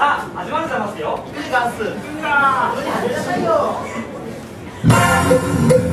始まるざますよ。行くでガンス。行くよ。